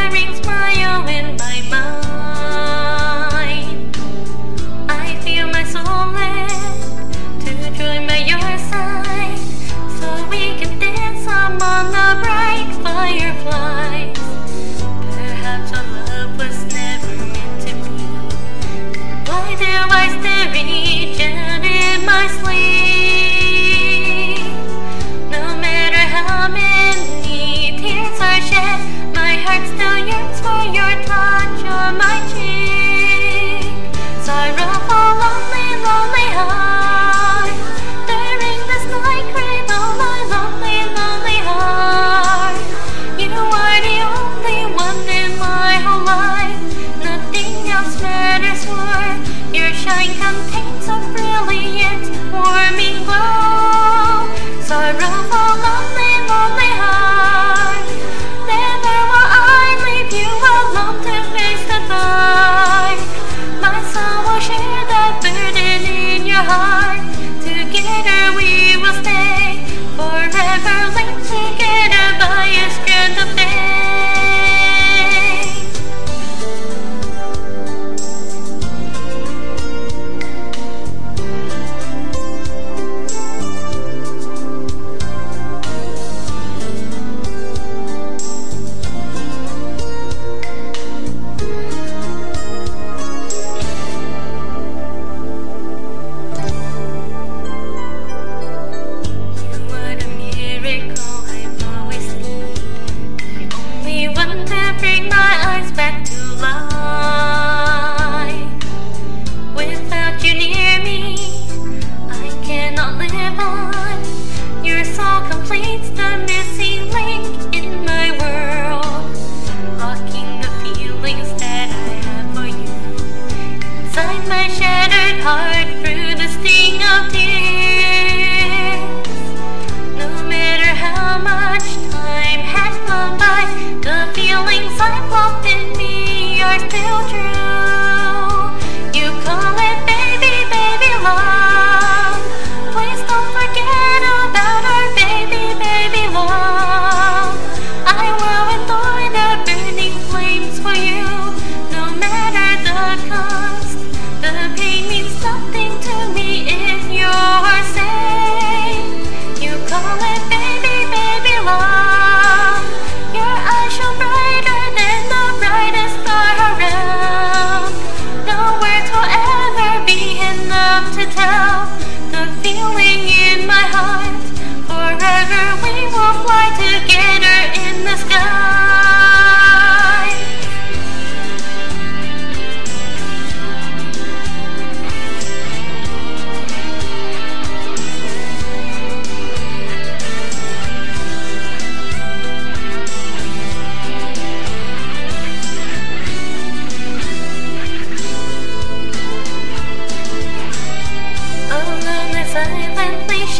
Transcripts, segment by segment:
shimmering smile in my mind. I feel my soul led to join by your side, so we can dance on the bright fire. your touch on my cheek. Sorrowful, lonely, lonely heart.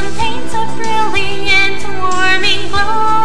contains a brilliant warming glow.